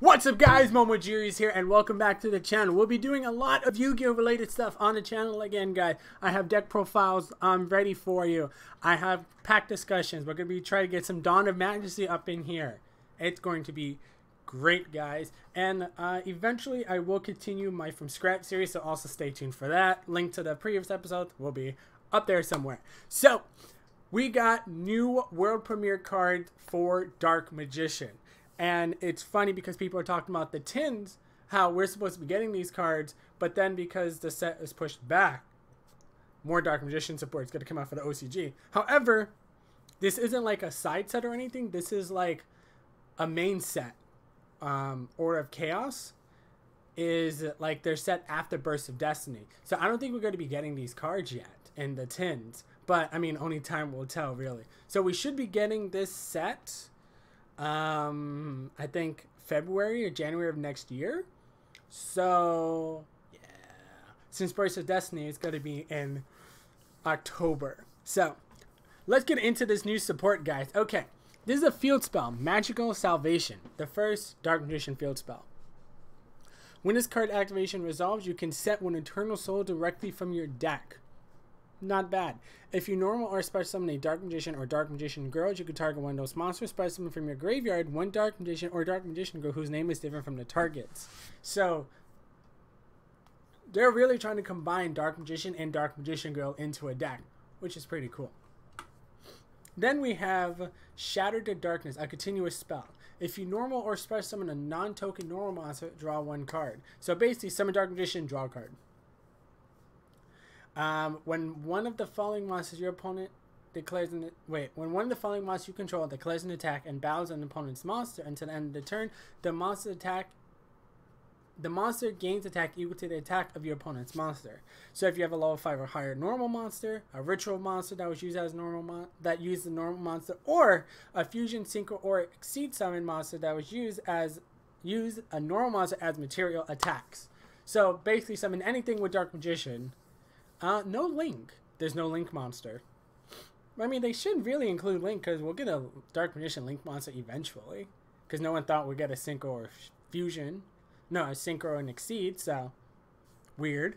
What's up guys, MomoJiri's here and welcome back to the channel. We'll be doing a lot of Yu-Gi-Oh related stuff on the channel again guys. I have deck profiles um, ready for you. I have pack discussions. We're going to be trying to get some Dawn of Majesty up in here. It's going to be great guys. And uh, eventually I will continue my From Scratch series so also stay tuned for that. Link to the previous episode will be up there somewhere. So we got new world premiere card for Dark Magician. And it's funny because people are talking about the tins, how we're supposed to be getting these cards, but then because the set is pushed back, more Dark Magician support is going to come out for the OCG. However, this isn't like a side set or anything. This is like a main set. Um, Order of Chaos is like they're set after Burst of Destiny. So I don't think we're going to be getting these cards yet in the tins. But I mean, only time will tell, really. So we should be getting this set um, I think February or January of next year. So, yeah. Since Burst of Destiny is going to be in October. So, let's get into this new support, guys. Okay, this is a field spell, Magician's Salvation, the first Dark Magician field spell. When this card activation resolves, you can set one Eternal Soul directly from your deck. Not bad. If you normal or special summon a Dark Magician or Dark Magician Girl, you can target one of those monsters, special summon from your graveyard one Dark Magician or Dark Magician Girl whose name is different from the targets. So, they're really trying to combine Dark Magician and Dark Magician Girl into a deck, which is pretty cool. Then we have Shattered to Darkness, a continuous spell. If you normal or special summon a non-token normal monster, draw one card. So basically, summon Dark Magician, draw a card. Um, when one of the following monsters your opponent declares an wait, when one of the following monsters you control declares an attack and battles an opponent's monster until the end of the turn, the monster attack the monster gains attack equal to the attack of your opponent's monster. So if you have a level five or higher normal monster, a ritual monster that was used as normal mon- that used the normal monster, or a fusion synchro or Xyz summon monster that was used as use a normal monster as material attacks. So basically summon anything with Dark Magician uh, no Link. There's no Link monster. I mean, they should really include Link because we'll get a Dark Magician Link monster eventually. Because no one thought we'd get a Synchro or Fusion. No, a Synchro and Xyz, so weird.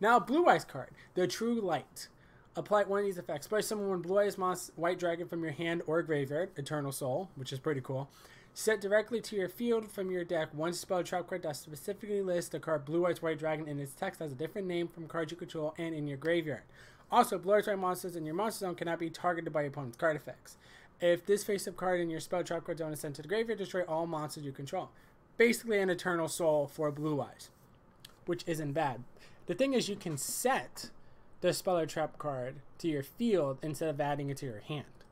Now, Blue Eyes card, the True Light. Apply one of these effects. By summon one Blue Eyes Monster, White Dragon from your hand or graveyard, Eternal Soul, which is pretty cool. Set directly to your field from your deck one spell trap card that specifically lists the card Blue Eyes White Dragon in its text as a different name from cards you control and in your graveyard. Also, Blue Eyes White monsters in your monster zone cannot be targeted by your opponent's card effects. If this face-up card in your spell trap card zone is sent to the graveyard, destroy all monsters you control. Basically an Eternal Soul for Blue Eyes, which isn't bad. The thing is, you can set the spell or trap card to your field instead of adding it to your hand,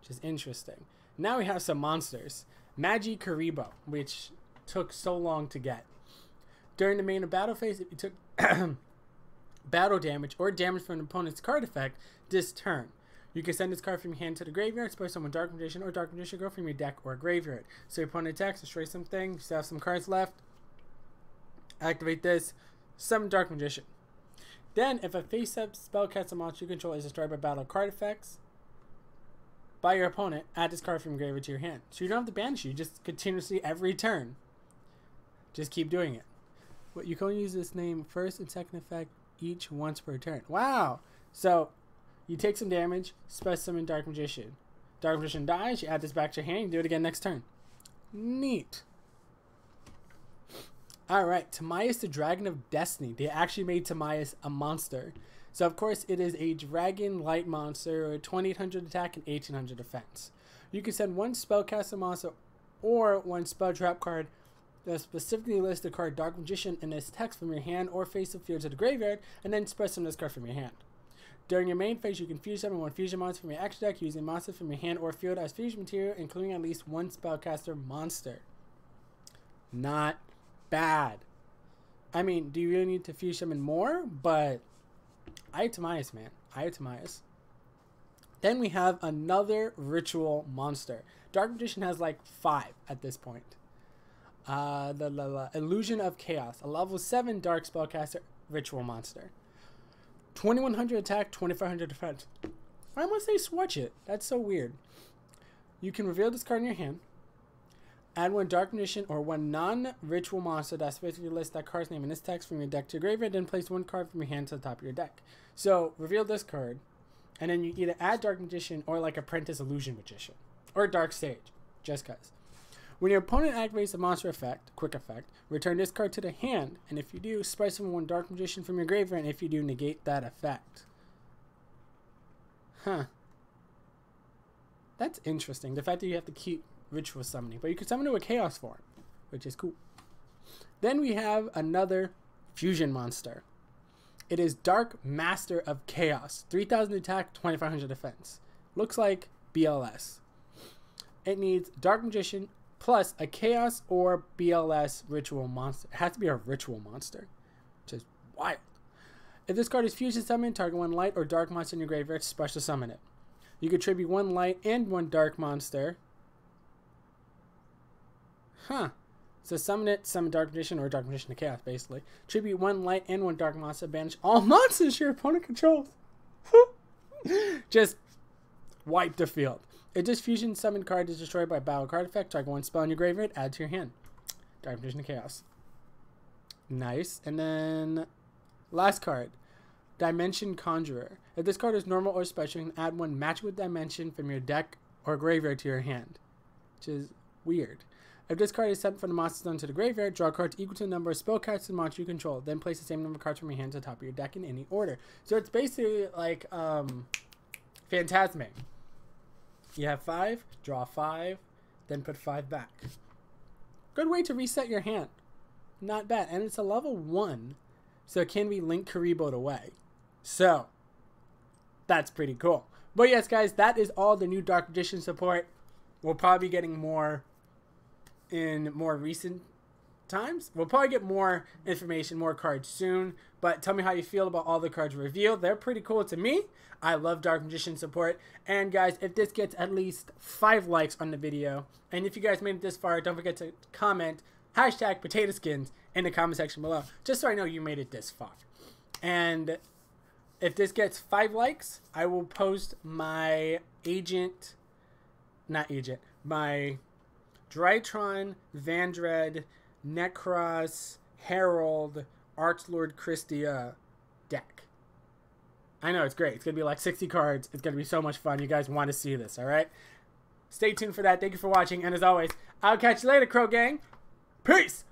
which is interesting. Now we have some monsters. Magikuriboh, which took so long to get. During the main of battle phase, if you took battle damage or damage from an opponent's card effect this turn, you can send this card from your hand to the graveyard, special summon Dark Magician or Dark Magician Girl from your deck or graveyard. So your opponent attacks, destroy something, you still have some cards left. Activate this, summon Dark Magician. Then, if a face-up spell spellcaster monster you control is destroyed by battle card effects, by your opponent, add this card from graveyard to your hand. So you don't have to banish you just continuously every turn. Just keep doing it. But you can only use this name first and second effect each once per turn. Wow! So you take some damage, special summon Dark Magician. Dark Magician dies, you add this back to your hand, you do it again next turn. Neat. Alright, Timaeus the Dragon of Destiny. They actually made Timaeus a monster. So of course it is a dragon light monster with 2800 attack and 1800 defense. You can send one spellcaster monster or one spell trap card that specifically lists the card Dark Magician in its text from your hand or face of field to the graveyard, and then special summon this card from your hand. During your main phase, you can fuse summon one fusion monster from your extra deck using monsters from your hand or field as fusion material, including at least one spellcaster monster. Not bad. I mean, do you really need to fuse summon more? But Itemized, man. Itemized. Then we have another ritual monster. Dark Magician has like five at this point. Uh, the, the, the Illusion of Chaos, a level 7 Dark Spellcaster ritual monster. 2100 attack, 2500 defense. Why must they swatch it? That's so weird. You can reveal this card in your hand. Add one Dark Magician or one non-ritual monster that specifically lists that card's name in this text from your deck to your graveyard, then place one card from your hand to the top of your deck. So reveal this card, and then you either add Dark Magician or like Apprentice Illusion Magician. Or Dark Sage, just cuz. When your opponent activates a monster effect, quick effect, return this card to the hand, and if you do, sprite summon one Dark Magician from your graveyard, and if you do, negate that effect. Huh. That's interesting. The fact that you have to keep ritual summoning, but you can summon to a chaos form, which is cool. Then we have another fusion monster. It is Dark Master of Chaos, 3000 attack, 2500 defense. Looks like BLS. It needs Dark Magician plus a Chaos or BLS ritual monster. It has to be a ritual monster, which is wild. If this card is fusion summoned, target one light or dark monster in your graveyard, special summon it. You could tribute one light and one dark monster Huh. So summon it, summon Dark Magician or Dark Magician to Chaos, basically. Tribute one light and one dark monster, banish all monsters your opponent controls. just wipe the field. A fusion summon card is destroyed by battle card effect. Target one spell in your graveyard, add to your hand. Dark Magician to Chaos. Nice. And then last card. Dimension Conjurer. If this card is normal or special, you can add one match with Dimension from your deck or graveyard to your hand. Which is weird. If this card is sent from the monster zone to the graveyard, draw cards equal to the number of spell cards to the monster you control. Then place the same number of cards from your hand to the top of your deck in any order. So it's basically like um, Phantasmic. You have five, draw five, then put five back. Good way to reset your hand. Not bad. And it's a level one, so it can be Link Kuribo'd away. So, that's pretty cool. But yes, guys, that is all the new Dark Magician support. We'll probably be getting more in more recent times. We'll probably get more information, more cards soon. But tell me how you feel about all the cards revealed. They're pretty cool to me. I love Dark Magician support. And guys, if this gets at least five likes on the video, and if you guys made it this far, don't forget to comment hashtag potato skins in the comment section below, just so I know you made it this far. And if this gets five likes, I will post my agent, not agent, my Drytron, Vendread, Nekroz, Herald, Archlord Kristya deck. I know, it's great. It's going to be like 60 cards. It's going to be so much fun. You guys want to see this, all right? Stay tuned for that. Thank you for watching. And as always, I'll catch you later, Crow Gang. Peace!